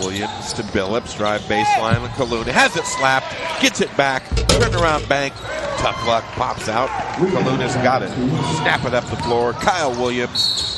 Williams to Billups, drive baseline, and Kaluna has it slapped, gets it back, turn around bank, tough luck, pops out. Kaluna's got it. Snap it up the floor. Kyle Williams